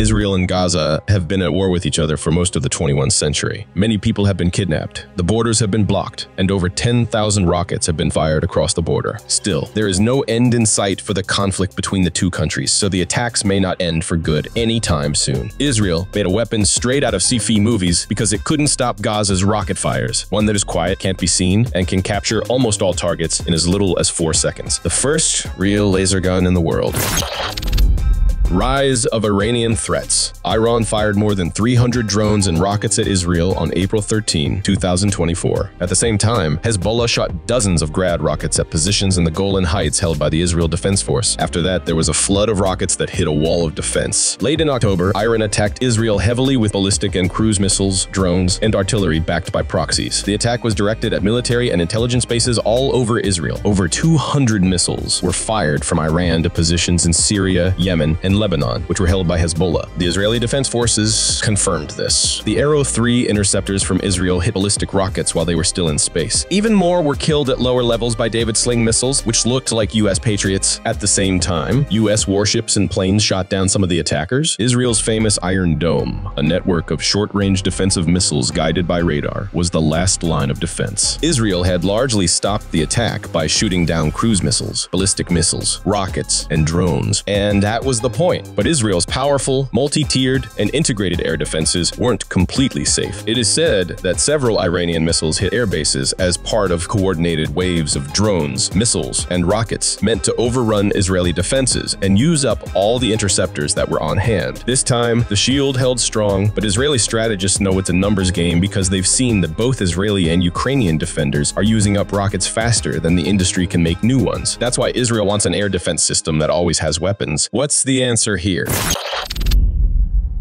Israel and Gaza have been at war with each other for most of the 21st century. Many people have been kidnapped, the borders have been blocked, and over 10,000 rockets have been fired across the border. Still, there is no end in sight for the conflict between the two countries, so the attacks may not end for good anytime soon. Israel made a weapon straight out of sci-fi movies because it couldn't stop Gaza's rocket fires, one that is quiet, can't be seen, and can capture almost all targets in as little as 4 seconds. The first real laser gun in the world. Rise of Iranian threats. Iran fired more than 300 drones and rockets at Israel on April 13, 2024. At the same time, Hezbollah shot dozens of Grad rockets at positions in the Golan Heights held by the Israel Defense Force. After that, there was a flood of rockets that hit a wall of defense. Late in October, Iran attacked Israel heavily with ballistic and cruise missiles, drones, and artillery backed by proxies. The attack was directed at military and intelligence bases all over Israel. Over 200 missiles were fired from Iran to positions in Syria, Yemen, and Lebanon, which were held by Hezbollah. The Israeli Defense Forces confirmed this. The Arrow 3 interceptors from Israel hit ballistic rockets while they were still in space. Even more were killed at lower levels by David's Sling missiles, which looked like U.S. Patriots. At the same time, U.S. warships and planes shot down some of the attackers. Israel's famous Iron Dome, a network of short-range defensive missiles guided by radar, was the last line of defense. Israel had largely stopped the attack by shooting down cruise missiles, ballistic missiles, rockets, and drones, and that was the point point, but Israel's powerful, multi-tiered, and integrated air defenses weren't completely safe. It is said that several Iranian missiles hit air bases as part of coordinated waves of drones, missiles, and rockets meant to overrun Israeli defenses and use up all the interceptors that were on hand. This time, the shield held strong, but Israeli strategists know it's a numbers game because they've seen that both Israeli and Ukrainian defenders are using up rockets faster than the industry can make new ones. That's why Israel wants an air defense system that always has weapons. What's the answer? Answer here.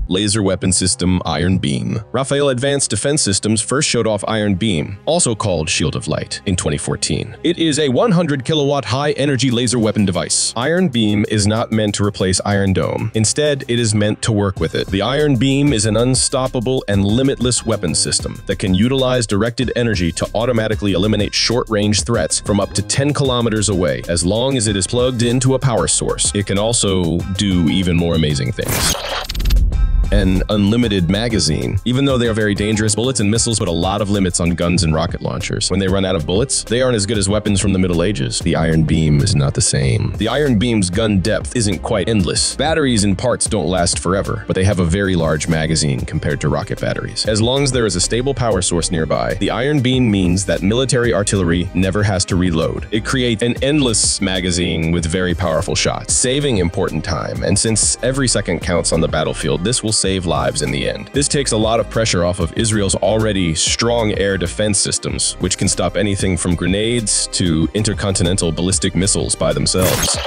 Laser Weapon System Iron Beam. Rafael Advanced Defense Systems first showed off Iron Beam, also called Shield of Light, in 2014. It is a 100 kilowatt high-energy laser weapon device. Iron Beam is not meant to replace Iron Dome. Instead, it is meant to work with it. The Iron Beam is an unstoppable and limitless weapon system that can utilize directed energy to automatically eliminate short-range threats from up to 10 kilometers away, as long as it is plugged into a power source. It can also do even more amazing things an unlimited magazine. Even though they are very dangerous, bullets and missiles put a lot of limits on guns and rocket launchers. When they run out of bullets, they aren't as good as weapons from the Middle Ages. The Iron Beam is not the same. The Iron Beam's gun depth isn't quite endless. Batteries and parts don't last forever, but they have a very large magazine compared to rocket batteries. As long as there is a stable power source nearby, the Iron Beam means that military artillery never has to reload. It creates an endless magazine with very powerful shots, saving important time, and since every second counts on the battlefield, this will save lives in the end. This takes a lot of pressure off of Israel's already strong air defense systems, which can stop anything from grenades to intercontinental ballistic missiles by themselves.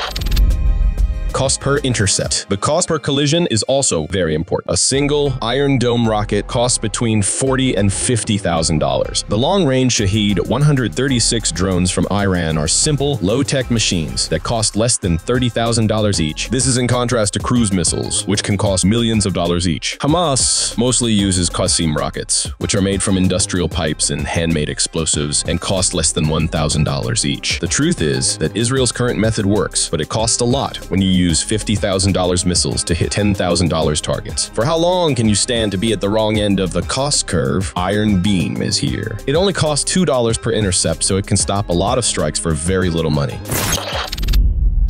Cost per intercept. The cost per collision is also very important. A single Iron Dome rocket costs between 40 and $50,000. The long-range Shahed 136 drones from Iran are simple, low-tech machines that cost less than $30,000 each. This is in contrast to cruise missiles, which can cost millions of dollars each. Hamas mostly uses Qassam rockets, which are made from industrial pipes and handmade explosives and cost less than $1,000 each. The truth is that Israel's current method works, but it costs a lot when you use $50,000 missiles to hit $10,000 targets. For how long can you stand to be at the wrong end of the cost curve? Iron Beam is here. It only costs $2 per intercept, so it can stop a lot of strikes for very little money.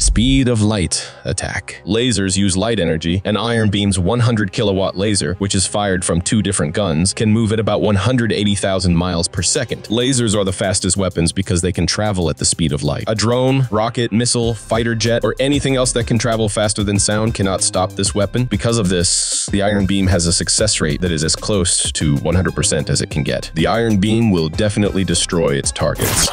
Speed of light attack. Lasers use light energy. An Iron Beam's 100 kilowatt laser, which is fired from two different guns, can move at about 180,000 miles per second. Lasers are the fastest weapons because they can travel at the speed of light. A drone, rocket, missile, fighter jet, or anything else that can travel faster than sound cannot stop this weapon. Because of this, the Iron Beam has a success rate that is as close to 100% as it can get. The Iron Beam will definitely destroy its targets.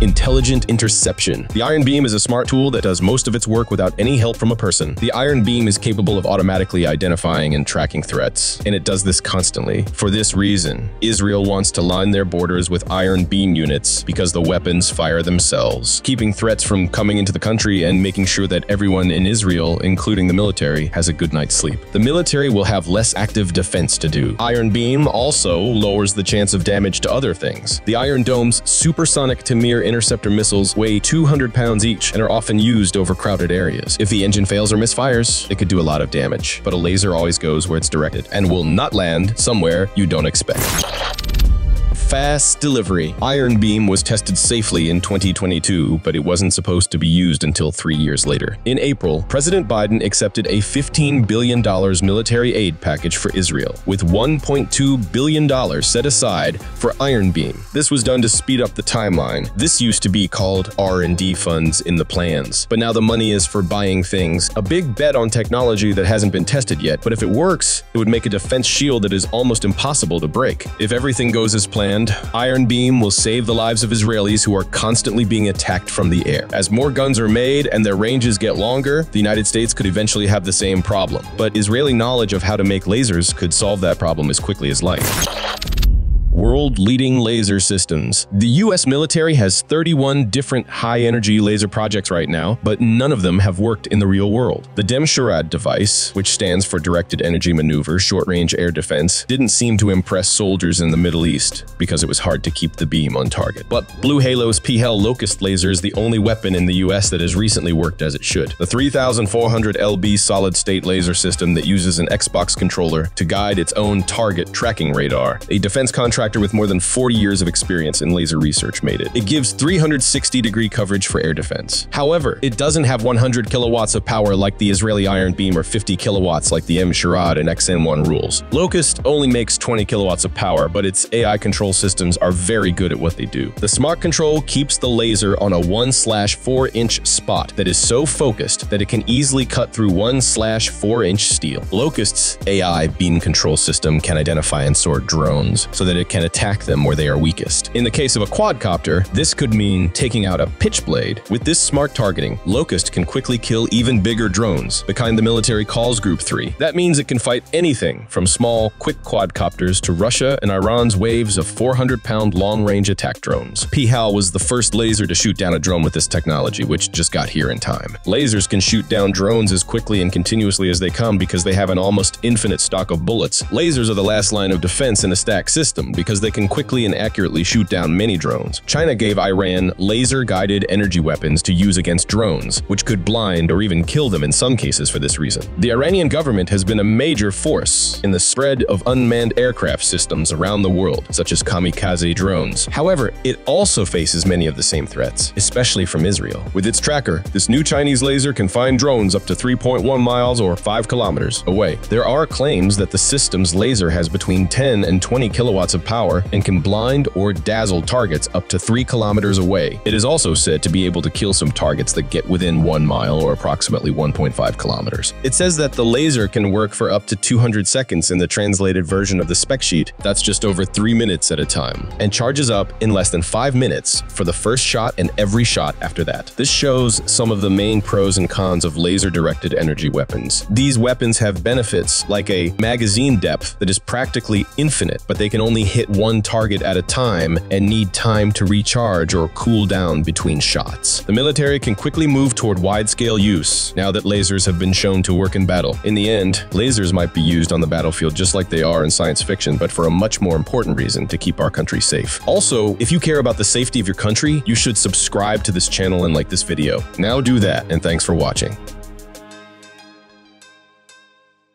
Intelligent Interception. The Iron Beam is a smart tool that does most of its work without any help from a person. The Iron Beam is capable of automatically identifying and tracking threats, and it does this constantly. For this reason, Israel wants to line their borders with Iron Beam units because the weapons fire themselves, keeping threats from coming into the country and making sure that everyone in Israel, including the military, has a good night's sleep. The military will have less active defense to do. Iron Beam also lowers the chance of damage to other things. The Iron Dome's supersonic to interceptor missiles weigh 200 pounds each and are often used over crowded areas. If the engine fails or misfires, it could do a lot of damage, but a laser always goes where it's directed and will not land somewhere you don't expect fast delivery. Iron Beam was tested safely in 2022, but it wasn't supposed to be used until three years later. In April, President Biden accepted a $15 billion military aid package for Israel, with $1.2 billion set aside for Iron Beam. This was done to speed up the timeline. This used to be called R&D funds in the plans, but now the money is for buying things. A big bet on technology that hasn't been tested yet, but if it works, it would make a defense shield that is almost impossible to break. If everything goes as planned, Iron Beam will save the lives of Israelis who are constantly being attacked from the air. As more guns are made and their ranges get longer, the United States could eventually have the same problem. But Israeli knowledge of how to make lasers could solve that problem as quickly as light world-leading laser systems. The US military has 31 different high-energy laser projects right now, but none of them have worked in the real world. The DE M-SHORAD device, which stands for Directed Energy Maneuver Short-Range Air Defense, didn't seem to impress soldiers in the Middle East because it was hard to keep the beam on target. But Blue Halo's P-Hel Locust laser is the only weapon in the US that has recently worked as it should. The 3400 LB solid-state laser system that uses an Xbox controller to guide its own target tracking radar. A defense contract contractor with more than 40 years of experience in laser research made it. It gives 360 degree coverage for air defense. However, it doesn't have 100 kilowatts of power like the Israeli Iron Beam or 50 kilowatts like the M-SHORAD and XN1 rules. Locust only makes 20 kilowatts of power, but its AI control systems are very good at what they do. The smart control keeps the laser on a 1 slash 4 inch spot that is so focused that it can easily cut through 1 slash 4 inch steel. Locust's AI beam control system can identify and sort drones so that it can attack them where they are weakest. In the case of a quadcopter, this could mean taking out a pitch blade. With this smart targeting, Locust can quickly kill even bigger drones, the kind the military calls Group 3. That means it can fight anything from small, quick quadcopters to Russia and Iran's waves of 400-pound long-range attack drones. P-HEL was the first laser to shoot down a drone with this technology, which just got here in time. Lasers can shoot down drones as quickly and continuously as they come because they have an almost infinite stock of bullets. Lasers are the last line of defense in a stack system because they can quickly and accurately shoot down many drones. China gave Iran laser-guided energy weapons to use against drones, which could blind or even kill them in some cases for this reason. The Iranian government has been a major force in the spread of unmanned aircraft systems around the world, such as kamikaze drones. However, it also faces many of the same threats, especially from Israel. With its tracker, this new Chinese laser can find drones up to 3.1 miles or 5 kilometers away. There are claims that the system's laser has between 10 and 20 kilowatts of power and can blind or dazzle targets up to 3 kilometers away. It is also said to be able to kill some targets that get within 1 mile or approximately 1.5 kilometers. It says that the laser can work for up to 200 seconds in the translated version of the spec sheet, that's just over 3 minutes at a time, and charges up in less than 5 minutes for the first shot and every shot after that. This shows some of the main pros and cons of laser-directed energy weapons. These weapons have benefits like a magazine depth that is practically infinite, but they can only hit one target at a time and need time to recharge or cool down between shots. The military can quickly move toward wide-scale use now that lasers have been shown to work in battle. In the end, lasers might be used on the battlefield just like they are in science fiction, but for a much more important reason to keep our country safe. Also, if you care about the safety of your country, you should subscribe to this channel and like this video. Now do that, and thanks for watching.